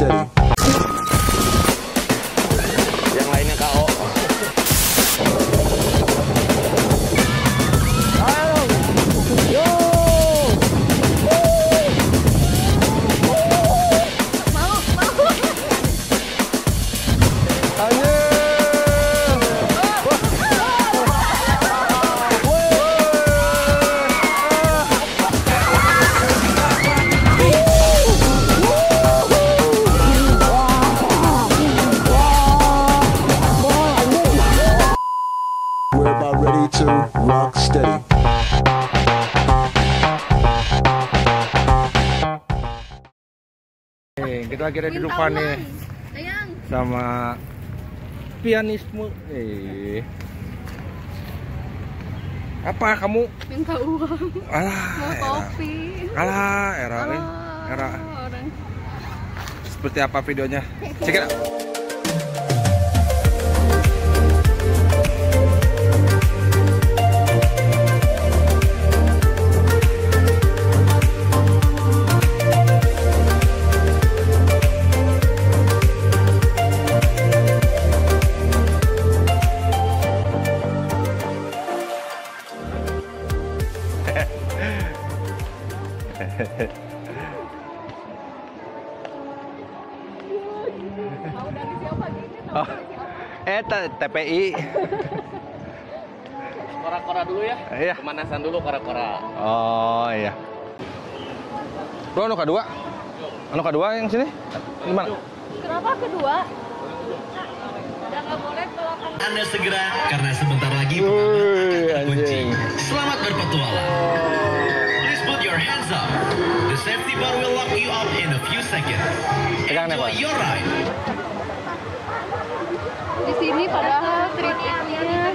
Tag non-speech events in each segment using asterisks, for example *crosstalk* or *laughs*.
steady. Lagi ada di depan nih Sayang. sama pianisme. Eh. Apa kamu? Minta uang. Alah, Mau era. kopi. Alah, era, nih. Alah, era. Orang. Seperti apa videonya? Check it out. Oh. *laughs* Eh, T- TPI. Kora-kora dulu ya. Iya. Pemanasan dulu kora-kora. Oh, iya. Lu anu kedua? Anu kedua yang sini? Di mana? Kenapa kedua? Udah nggak boleh kalau kan Anda segera karena sebentar lagi Wih, kunci. anjing. Selamat berpetualang. Please put your hands up. Steamboat will lock you up in a few seconds. Enjoy your ride. Di sini padahal treatmentnya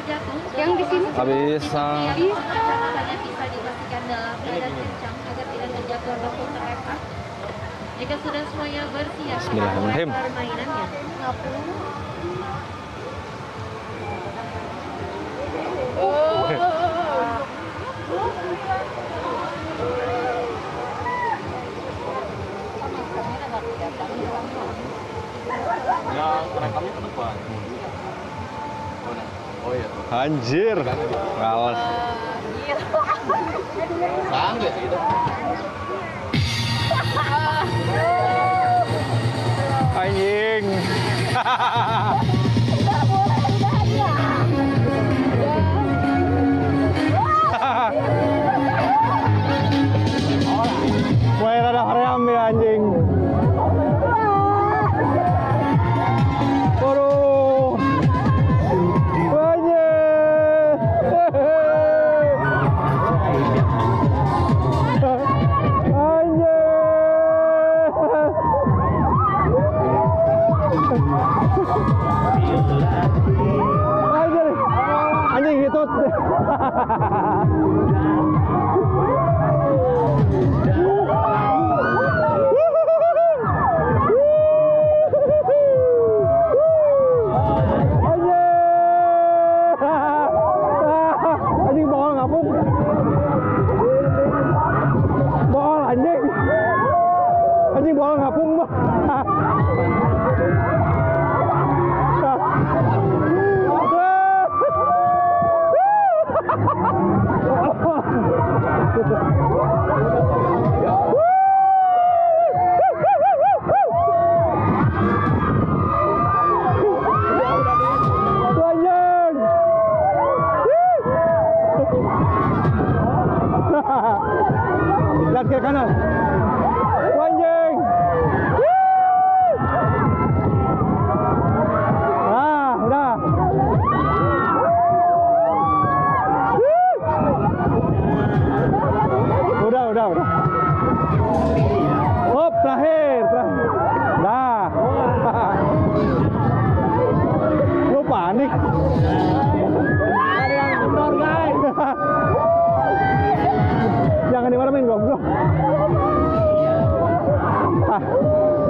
yang di sini habis bisa. Jika sudah semuanya bersiap, permainannya. Anjir. Males. Sanggup gitu. Anjing. *laughs* Anjir. Anjing itu. Anjing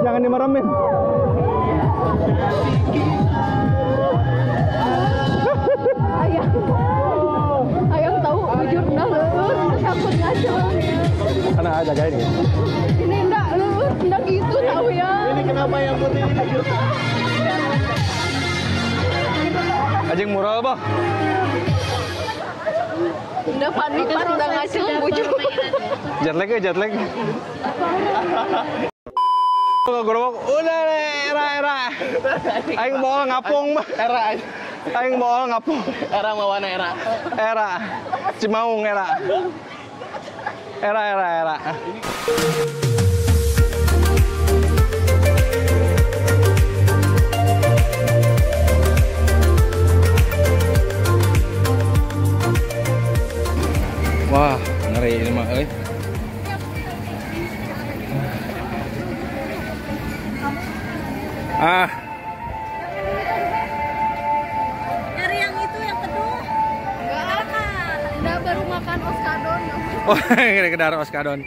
jangan dimeremin. Ayam. Ayam tahu bujur dah leur takut ngaco. Karena jagain ya. Ini enggak leur. Nggak gitu tahu ya. Ini kenapa yang putih ini? Anjing mural, Bah. Udah panik pas udah ngasih bujuk. Jet lag ya, jet lag. *laughs* Gerobak, udah deh, era era. Aing mau ngapung mah. Era aja. Aing mau ngapung. Era mau warna era. Era. Cimaung era. Era era era. Wah, ngeri ini mah euy. Ah, Nyari yang itu yang kedua. Enggak kan. Udah baru makan oskadon. oh, *laughs* kedar oskadon.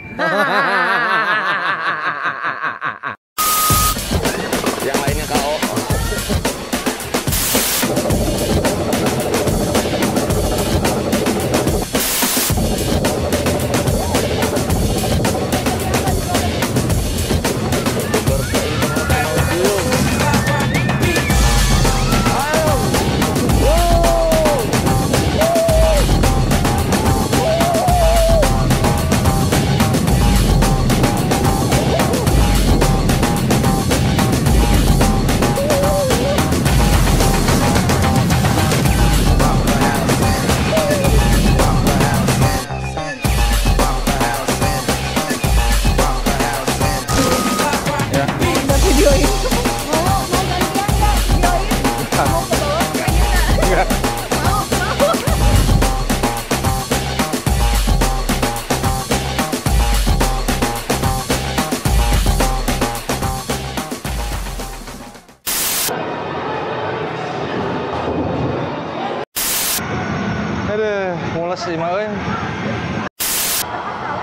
Mules sih mah euy.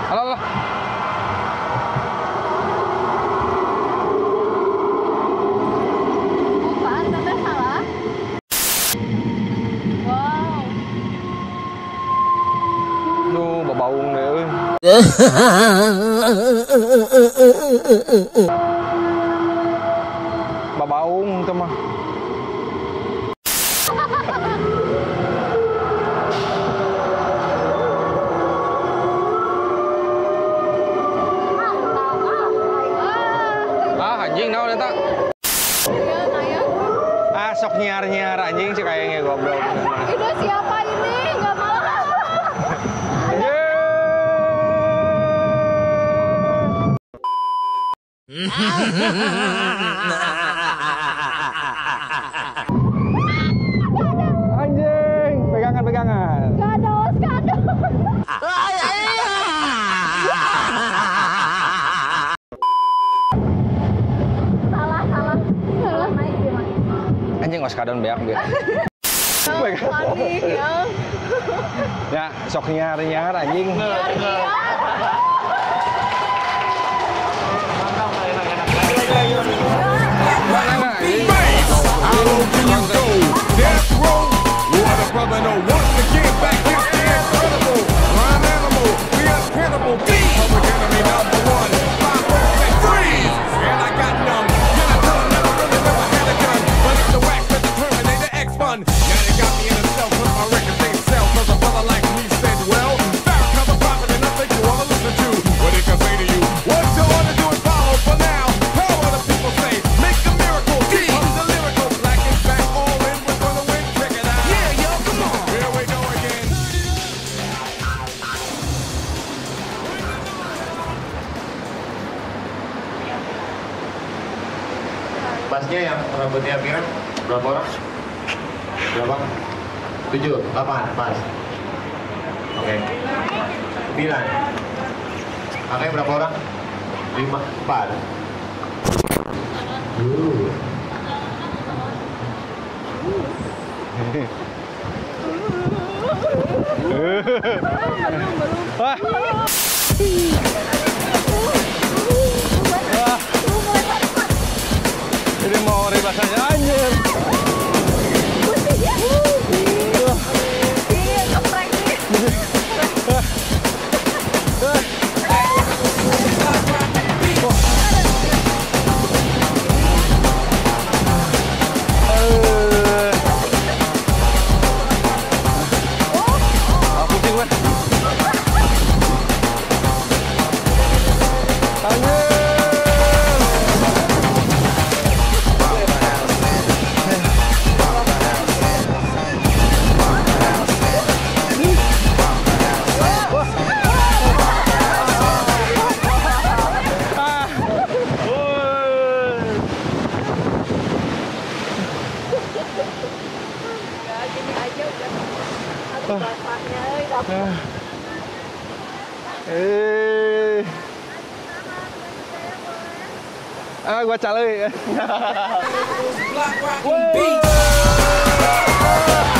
Alah, alah. Apaan? Tante salah? Anjing oskadon beak dia. Pegang. Panik ya. Ya, sok nyiar-nyiar anjing. Mana rambutnya pirang berapa orang? Berapa? Tujuh, delapan, pas. Oke. Sembilan. Kakaknya berapa orang? Lima, empat. Uh. Wah. Wah. Ini mau ribasanya anjir. à. Ê. À, quá trả lời. *laughs*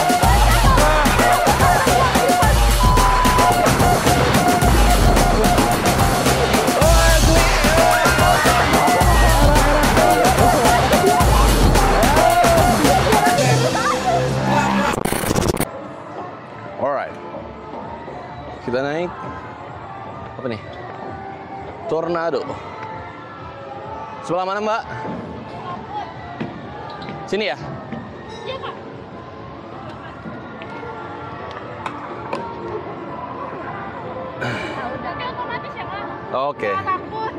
Tornado. Sebelah mana, Mbak? Sini ya? Oke. Takut.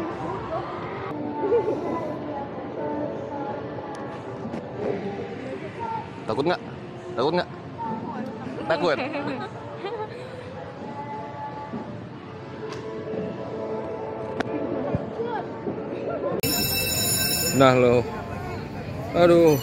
Takut nggak? Takut nggak? Takut. Nah lo. Aduh.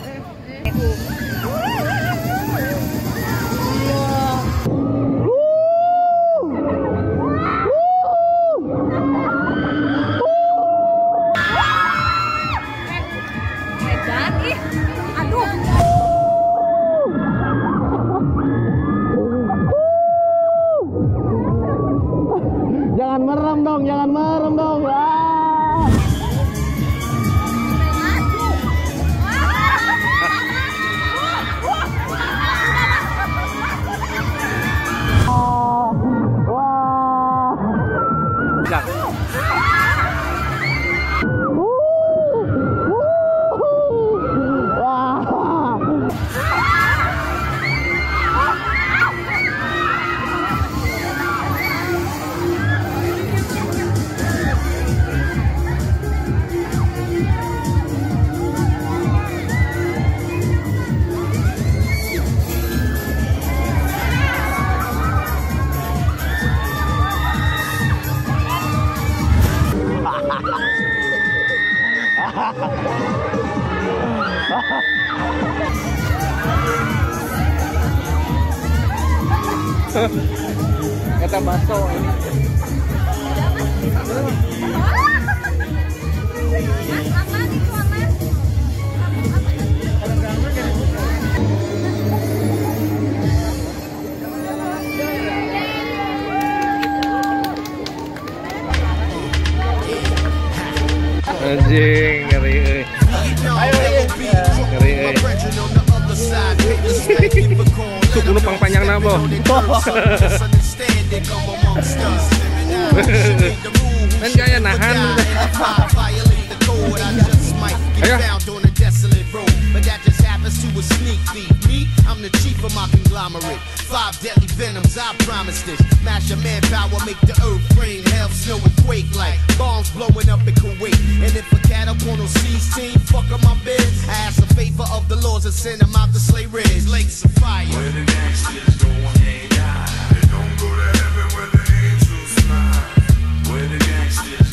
Kata baso. Aman itu aman. Anjing, Suku nu pangpanjang na bo. *laughs* Kan kaya nahan. Ayo. The chief of my conglomerate. Five deadly venoms, I promise this. Mash your manpower, make the earth rain, hell, snow, and quake like bombs blowing up in Kuwait. And if a cat up on C's team, fuck up my bed. I ask a favor of the laws and send them out to slay reds, lakes of fire. Where the gangsters go when they die. They don't go to heaven where the angels fly. Where the gangsters